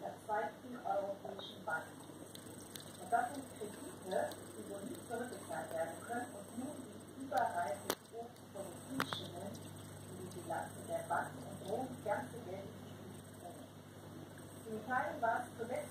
der zweiten europäischen Banken. Und das sind Kredite, die so nicht zurückgezahlt werden können und nun die überreife Produktivschimmeln in die Bilanzen der Banken und drohen ganze Geld in die In Italien war es zuletzt